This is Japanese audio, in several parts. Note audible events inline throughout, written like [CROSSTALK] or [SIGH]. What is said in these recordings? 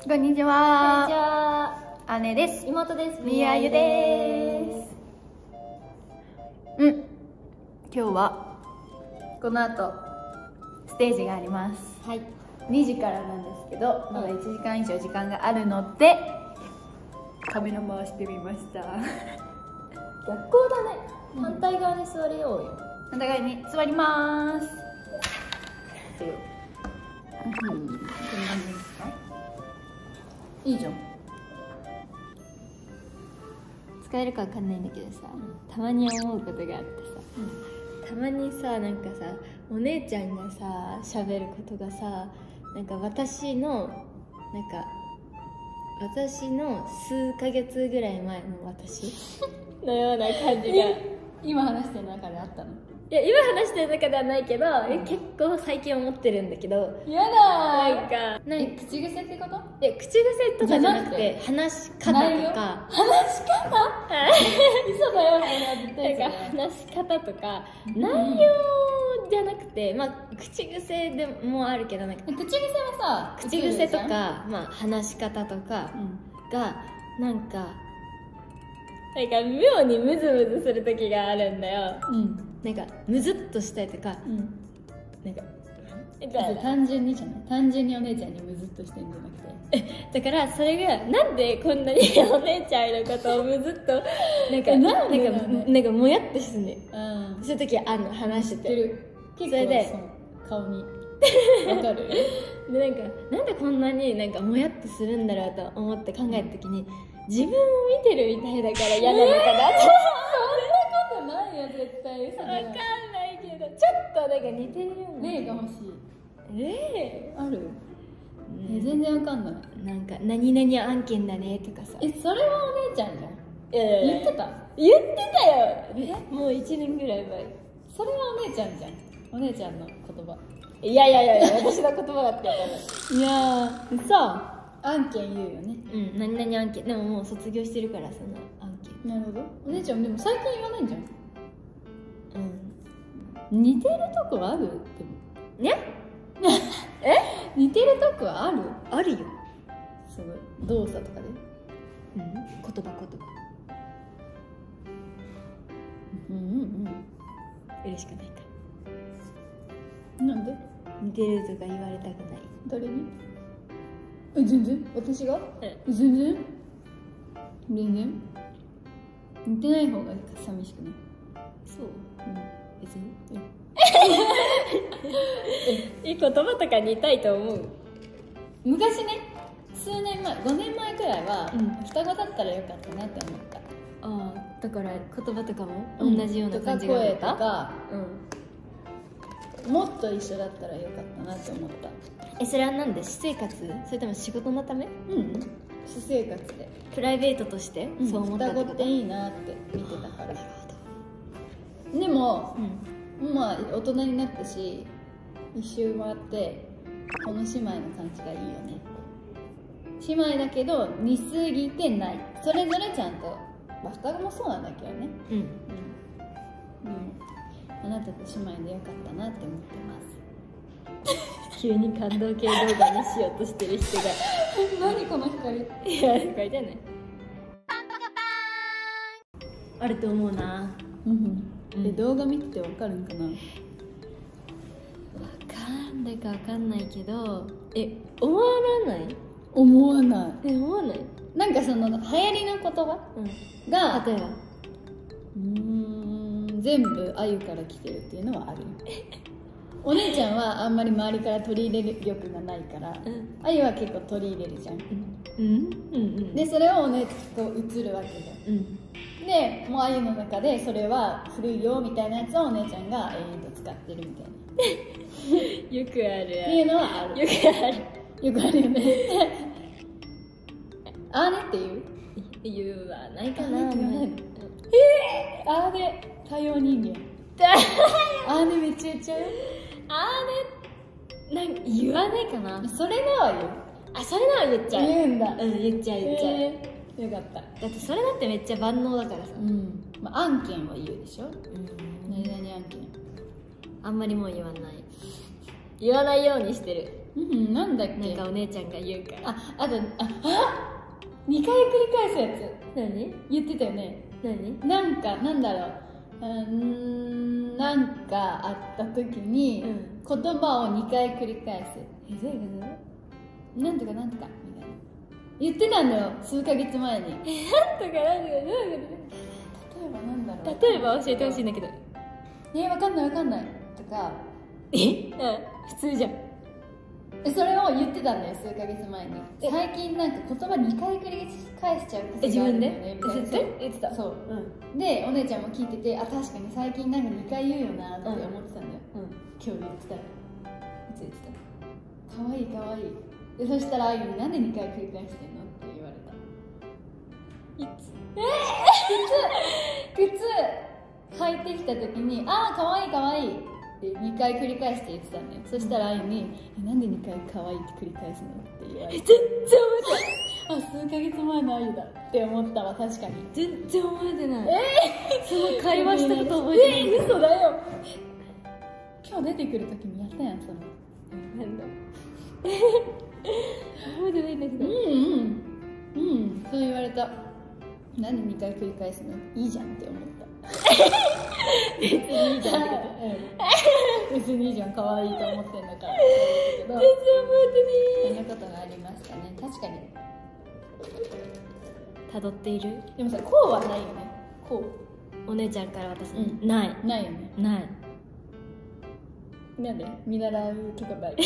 こんにちこんにちは。は。姉です。妹です。みやゆです。うん。今日はこの後ステージがあります。す。はい。2時からなんですけど、まだ1時間以上時間があるので、カメラ回してみました。[LAUGHS] 逆光だね。反対側に座りようよ。お互いに座ります。こんな感じいいじゃん。使えるかわかんないんだけどさ、たまに思うことがあってさ、たまにさ、なんかさ、お姉ちゃんがさ、喋ることがさ、なんか私の、なんか、私の数ヶ月ぐらい前の私 [LAUGHS] のような感じが。[LAUGHS] 今話してる中であったの？いや今話してる中ではないけど、え結構最近思ってるんだけどやなんかなんえか口癖ってこと？いや口癖とかじゃなくて話し方とか。話し方？嘘だよなんか話し方とか。内容じゃなくてまあ口癖でもあるけどなんか口癖はさ口癖とか、まあ、話し方とかゃん。がなんかなんか妙にムズムズする時があるんだよ。うん。なんかムズっとしたりとかうん。なんか単純にじゃない。単純にお姉ちゃんにムズっとしてんじゃなくて。だからそれがなんでこんなに [LAUGHS] お姉ちゃんのことをむずっとなんかえなんなんかなんかもやっとしてねうん。そういう時あんの話してて。それで顔に [LAUGHS] わかる？でなんかなんでこんなになんかもやっとするんだろうと思って考えた時に自分を見てる。みたいだから嫌なのかなと、そんなことないよ絶対嘘わかんないけどちょっとなんか似てるよね例が欲しい例あるえ全然わかんないなんか何々案件だねとかさえそれはお姉ちゃんじゃん言言ってた言ってたよえもう1年ぐらい前それはお姉ちゃんじゃんお姉ちゃんの言葉いやいやいや私の言葉だってやいやーさ案件言うよねうん何々案件。でももう卒業してるからその案件。なるほど。お姉ちゃんでも最近言わないんじゃんうん。似てるとこある？でも。ね [LAUGHS] 似てるとこある？あるよ。すごい。動作とかで？うん。言葉言葉。うんうん嬉しくないか。うんなんで？似てるとか言われたくない。誰に？え全然？私が？うんえ。全然？全然？似てない方が寂しくない？そう。うん。別に。いい言葉とか似たいと思う？昔ね数年前5年前くらいは、うん。双子だったらよかったなって思った。ああだから言葉とかも同じような感じがとか声とか。うんもっと一緒だったらよかったなって思った。えそれはなんで私生活？それとも仕事のため？うん。私生活で、プライベートとして？そう思った双子ってってこといいなって見てたから。でもうん。まあ大人になったし一周回ってこの姉妹の感じがいいよね。姉妹だけど似すぎてない。それぞれちゃんと、まあ、双子もそうなんだけどね。うん。うん、うん、あなたと姉妹でよかったなって思ってます。[LAUGHS] 急に感動系動画にしようとしてる人が。[LAUGHS] 何この光？いやこれじゃない。あると思うな。うんうん。で動画見ててわかるんかな？わかんないかわかんないけど。え。思わない？思わなえ思わないい？なんかその流行りの言葉？うん。が例えば。うーん全部あゆから来てるっていうのはあるよ。お姉ちゃんはあんまり周りから取り入れる力がないからうん。あゆは結構取り入れるじゃん。うん。うん？うんでそれをお姉と映るわけじゃん。うん。でもうあゆの中でそれは古いよみたいなやつをお姉ちゃんが永遠と使ってるみたいな。っ [LAUGHS] よくある。ていうのはある。よくある。よくあるよね。あーねっていう？[LAUGHS] 言うはないかあな言わないのあーね多様人間。[LAUGHS] あーねめっちゃ言っちゃう？よあーねなんか言わないかな。それなはあそれなら言っちゃう。言う言うんだ。うん言っちゃう言っちゃう、えーよかった。だってそれだってめっちゃ万能だからさ。うん、まあ、案件は言うでしょ？うん。何々案件。あんまりもう言わない。言わないようにしてる。うんなんだっけ？なんかお姉ちゃんが言うから。ああとああ2回繰り返すやつ。何？言ってたよね何？なんかなんだろう。うーんなんかあった時に、うん。言葉を2回繰り返す。えどういうこなんとかなんとかみたいな。言ってたんだよ数ヶ月前に。例となんとかなんとかどういうこえばなんだろう。と例えば教えてほしいんだけど。えー、わかんないわかんない。とか。え？うん。普通じゃん。えそれを言ってたんだよ数ヶ月前に。え。最近なんか言葉2回繰り返しちゃうえ自分で癖があるんだよねみたいな。言ってた言ってた？そう。うん。でお姉ちゃんも聞いててあ確かに最近なんか2回言うよなって思ってたんだよ、うん。今日言ってたいつ言ってた？かわいいかわい。いでそしたらあゆになんで2回繰り返してんの？って言われた。いつ？靴。靴。履いてきた時にああかわいいかわいいって2回繰り返して言ってたんだよそしたらあゆにえなんで2回かわいいって繰り返すのって言われて。全然覚えてない。あ数ヶ月前のあゆだって思ったわ確かに。全然覚えてない。えその会話したこと覚えてない。えー、嘘だよ。今日出てくる時にやったやんその。なんだ。[LAUGHS] 覚えてないんだけど。うんうん。うんそう言われたなんで2回繰り返すの？いいじゃんって思った。[LAUGHS] 別にいいじゃんってこと、別にいいじゃん。可愛いと思ってんだからって思ったけど。全然覚えてそんなことがありましたね。確かに。ない辿っている？でもさこうはないよね。こお姉ちゃんから私に、うない。ないよね。ない。なんで？見習うとかない [LAUGHS]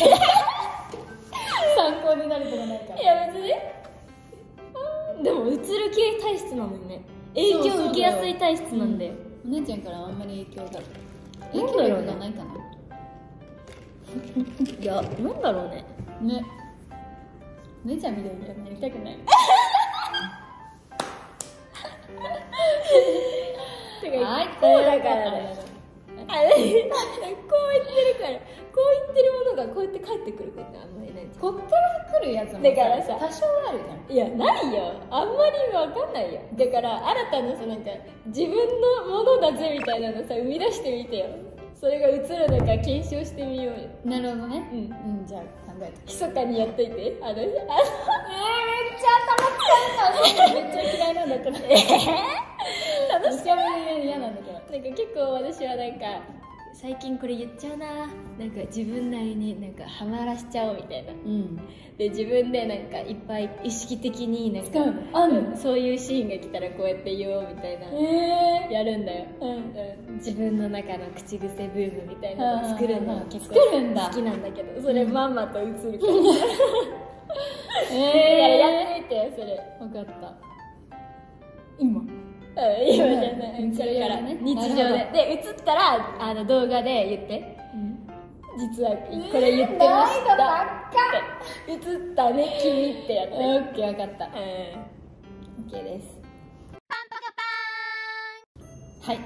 参考になるとかないから。いや別にでも映る系体質なのよね。影響受けやすい体質なんだよ。お姉ちゃんからあんまり影響が影響力がないか [LAUGHS] いやなんだろうね。なね。お姉ちゃんみたいにはなりたくない。[LAUGHS] てはいこうだからね。あれ？[LAUGHS] こう言ってがこうやって返ってくることあんまりないじこっから来るやつもだからさ多少あるじゃん。ゃんいやないよ。あんまりわかんないよ。だから新たなさなんか自分のものだぜみたいなのさ生み出してみてよ。それが映るのか検証してみようよ。なるほどね。うん。うんじゃあ考えて。密かにやっといて。あのあのえー、めっちゃ頭使うからめっちゃ嫌いなんだけど。[LAUGHS] 楽しかみ嫌なんだけど。なんか結構私はなんか最近これ言っちゃうな。なんか自分なりになんかハマらしちゃおうみたいな。うん。で自分でなんかいっぱい意識的になんかあんそういうシーンが来たらこうやって言おうみたいな。えやるんだよ、ー、うんうん。自分の中の口癖ブームみたいなのを作るのが結構作るんだ。好きなんだけどそれまんまと映るから、えやってみてよそれ。ー、分かった。今？うん今じゃない。うんそれから日常で。で映ったらあの動画で言って。うん。実はこれ言ってました、って映ったね君ってやって、オッケー分かった。うん。OK です。はい。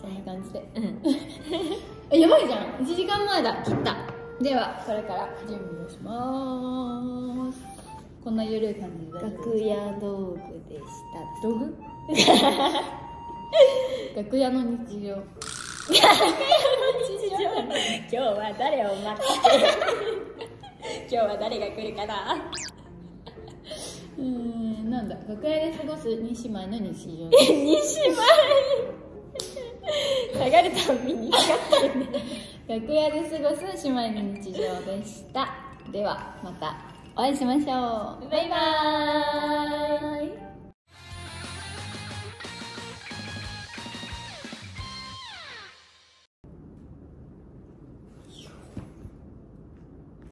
そんな感じで。うん。[LAUGHS] えやばいじゃん。1時間前だ。切った。ではこれから準備をします。こんな緩い感じで楽屋道具でした。道具？[LAUGHS] 楽屋の日常。今日は誰を待って今日は誰が来るかな？うーんなんだ？楽屋で過ごす2姉妹の日常。二姉妹？下がるたんびに下がってるね。[LAUGHS] 楽屋で過ごす姉妹の日常でした。ではまたお会いしましょう。バイバーイ